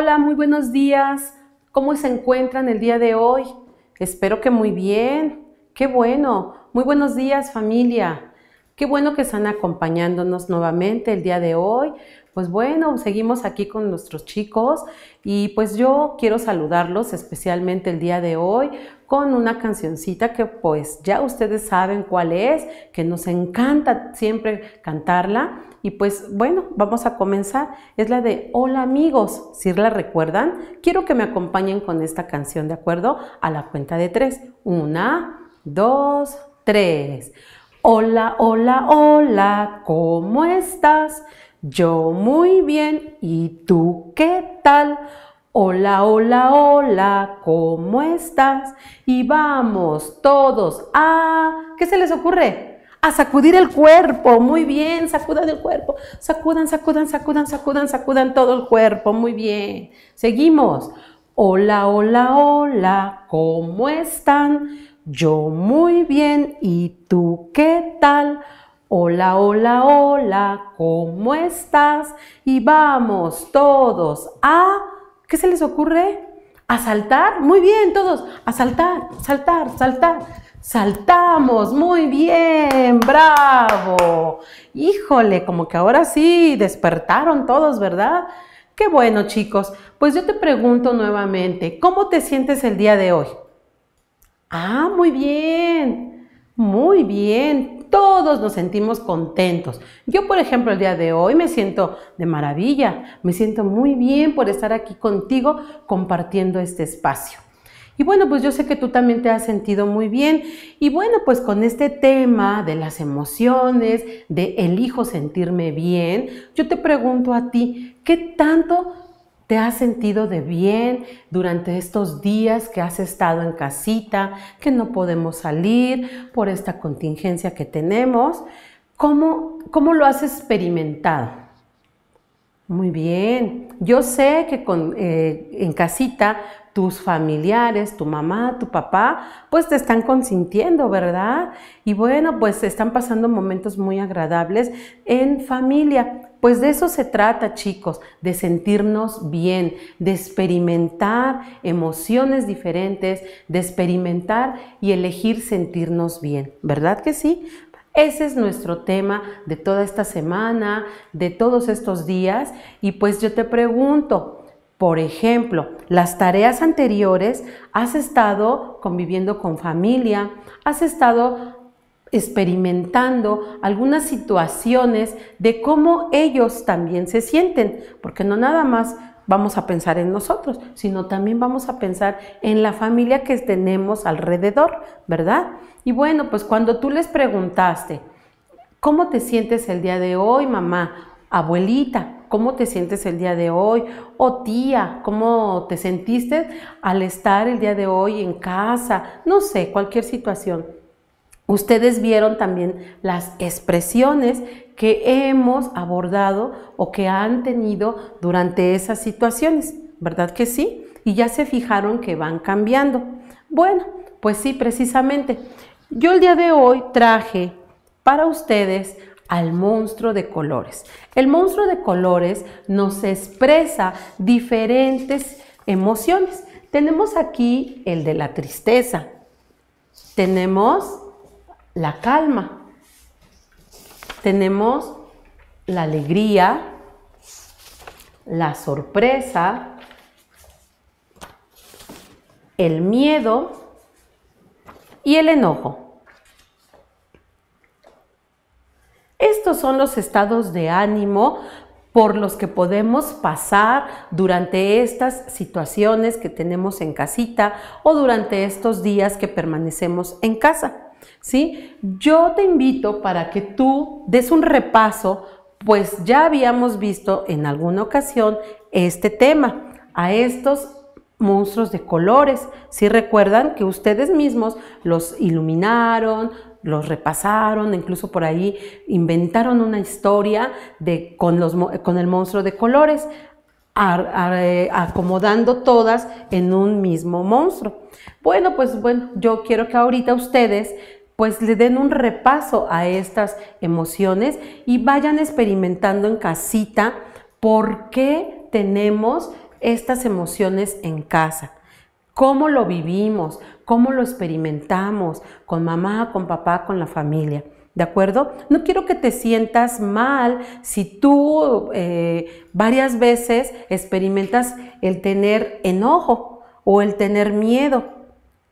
Hola, muy buenos días. ¿Cómo se encuentran el día de hoy? Espero que muy bien. Qué bueno. Muy buenos días familia. Qué bueno que están acompañándonos nuevamente el día de hoy. Pues bueno, seguimos aquí con nuestros chicos y pues yo quiero saludarlos especialmente el día de hoy con una cancioncita que pues ya ustedes saben cuál es, que nos encanta siempre cantarla y pues bueno, vamos a comenzar. Es la de Hola amigos, si la recuerdan, quiero que me acompañen con esta canción, ¿de acuerdo? A la cuenta de tres. Una, dos, tres. Hola, hola, hola, ¿cómo estás? Yo muy bien, ¿y tú qué tal? Hola, hola, hola, ¿cómo estás? Y vamos todos a... ¿Qué se les ocurre? A sacudir el cuerpo. Muy bien, sacudan el cuerpo. Sacudan, sacudan, sacudan, sacudan, sacudan todo el cuerpo. Muy bien. Seguimos. Hola, hola, hola, ¿cómo están? Yo muy bien, ¿y tú qué tal? Hola, hola, hola, ¿cómo estás? Y vamos todos a... ¿Qué se les ocurre? ¿A saltar? Muy bien, todos. A saltar, saltar, saltar. Saltamos, muy bien, bravo. Híjole, como que ahora sí despertaron todos, ¿verdad? Qué bueno, chicos. Pues yo te pregunto nuevamente, ¿cómo te sientes el día de hoy? Ah, muy bien, muy bien todos nos sentimos contentos. Yo, por ejemplo, el día de hoy me siento de maravilla, me siento muy bien por estar aquí contigo compartiendo este espacio. Y bueno, pues yo sé que tú también te has sentido muy bien. Y bueno, pues con este tema de las emociones, de elijo sentirme bien, yo te pregunto a ti, ¿qué tanto ¿Te has sentido de bien durante estos días que has estado en casita, que no podemos salir por esta contingencia que tenemos? ¿Cómo, cómo lo has experimentado? Muy bien. Yo sé que con, eh, en casita tus familiares, tu mamá, tu papá, pues te están consintiendo, ¿verdad? Y bueno, pues están pasando momentos muy agradables en familia. Pues de eso se trata, chicos, de sentirnos bien, de experimentar emociones diferentes, de experimentar y elegir sentirnos bien, ¿verdad que sí? Ese es nuestro tema de toda esta semana, de todos estos días. Y pues yo te pregunto, por ejemplo, las tareas anteriores, has estado conviviendo con familia, has estado experimentando algunas situaciones de cómo ellos también se sienten, porque no nada más vamos a pensar en nosotros, sino también vamos a pensar en la familia que tenemos alrededor, ¿verdad? Y bueno, pues cuando tú les preguntaste, ¿cómo te sientes el día de hoy, mamá? Abuelita, ¿cómo te sientes el día de hoy? O tía, ¿cómo te sentiste al estar el día de hoy en casa? No sé, cualquier situación. Ustedes vieron también las expresiones que hemos abordado o que han tenido durante esas situaciones, ¿verdad que sí? Y ya se fijaron que van cambiando. Bueno, pues sí, precisamente. Yo el día de hoy traje para ustedes al monstruo de colores. El monstruo de colores nos expresa diferentes emociones. Tenemos aquí el de la tristeza. Tenemos la calma, tenemos la alegría, la sorpresa, el miedo y el enojo. Estos son los estados de ánimo por los que podemos pasar durante estas situaciones que tenemos en casita o durante estos días que permanecemos en casa. ¿sí? Yo te invito para que tú des un repaso, pues ya habíamos visto en alguna ocasión este tema, a estos monstruos de colores. Si recuerdan que ustedes mismos los iluminaron, los repasaron, incluso por ahí inventaron una historia de, con, los, con el monstruo de colores, acomodando todas en un mismo monstruo. Bueno, pues bueno, yo quiero que ahorita ustedes pues le den un repaso a estas emociones y vayan experimentando en casita por qué tenemos estas emociones en casa. ¿Cómo lo vivimos? ¿Cómo lo experimentamos? Con mamá, con papá, con la familia. ¿De acuerdo? No quiero que te sientas mal si tú eh, varias veces experimentas el tener enojo o el tener miedo.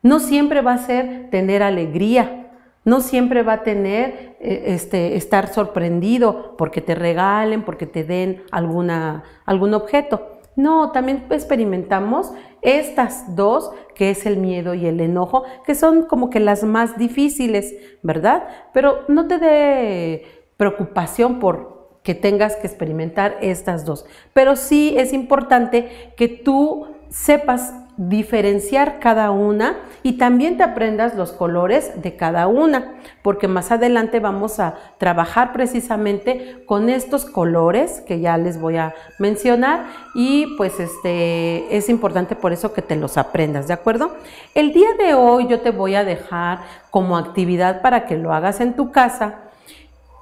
No siempre va a ser tener alegría. No siempre va a tener eh, este, estar sorprendido porque te regalen, porque te den alguna, algún objeto. No, también experimentamos estas dos, que es el miedo y el enojo, que son como que las más difíciles, ¿verdad? Pero no te dé preocupación por que tengas que experimentar estas dos. Pero sí es importante que tú sepas diferenciar cada una y también te aprendas los colores de cada una, porque más adelante vamos a trabajar precisamente con estos colores que ya les voy a mencionar y pues este es importante por eso que te los aprendas, ¿de acuerdo? El día de hoy yo te voy a dejar como actividad para que lo hagas en tu casa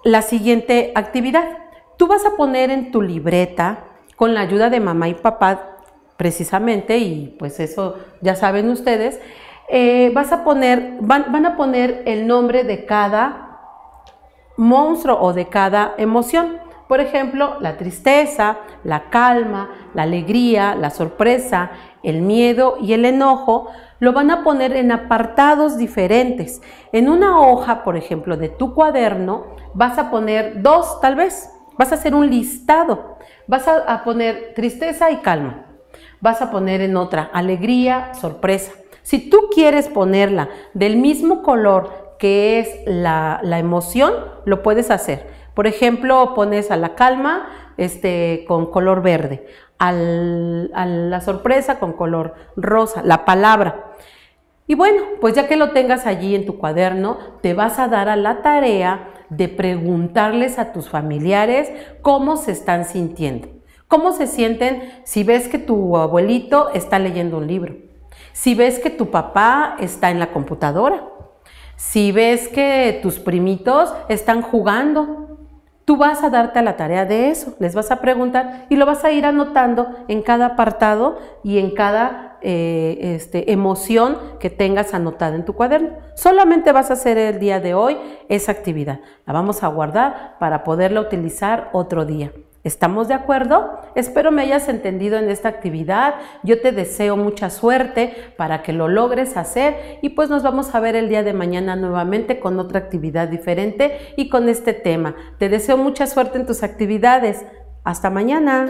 la siguiente actividad. Tú vas a poner en tu libreta con la ayuda de mamá y papá precisamente, y pues eso ya saben ustedes, eh, vas a poner, van, van a poner el nombre de cada monstruo o de cada emoción. Por ejemplo, la tristeza, la calma, la alegría, la sorpresa, el miedo y el enojo lo van a poner en apartados diferentes. En una hoja, por ejemplo, de tu cuaderno, vas a poner dos tal vez. Vas a hacer un listado. Vas a, a poner tristeza y calma vas a poner en otra alegría, sorpresa. Si tú quieres ponerla del mismo color que es la, emoción, lo puedes hacer. Por ejemplo, pones a la calma este, con color verde, a la sorpresa con color rosa, la palabra. Y bueno, pues ya que lo tengas allí en tu cuaderno, te vas a dar a la tarea de preguntarles a tus familiares cómo se están sintiendo. ¿Cómo se sienten si ves que tu abuelito está leyendo un libro? Si ves que tu papá está en la computadora? Si ves que tus primitos están jugando? Tú vas a darte a la tarea de eso, les vas a preguntar y lo vas a ir anotando en cada apartado y en cada eh, este, emoción que tengas anotada en tu cuaderno. Solamente vas a hacer el día de hoy esa actividad. La vamos a guardar para poderla utilizar otro día. ¿Estamos de acuerdo? Espero me hayas entendido en esta actividad. Yo te deseo mucha suerte para que lo logres hacer y pues nos vamos a ver el día de mañana nuevamente con otra actividad diferente y con este tema. Te deseo mucha suerte en tus actividades. Hasta mañana.